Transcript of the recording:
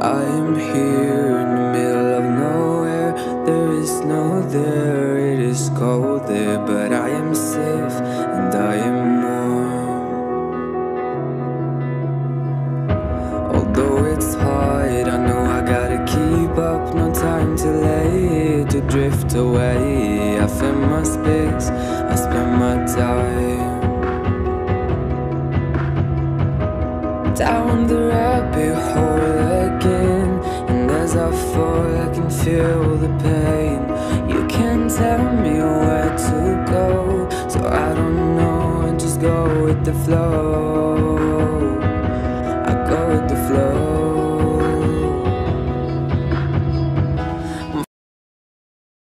I am here in the middle of nowhere. There is no there, it is cold there, but I am safe and I am warm. Although it's hard, I know I gotta keep up. No time to lay to drift away. I find my space, I spend my time. Down the rabbit As I can feel the pain. You can't tell me where to go So I don't know, just go with the flow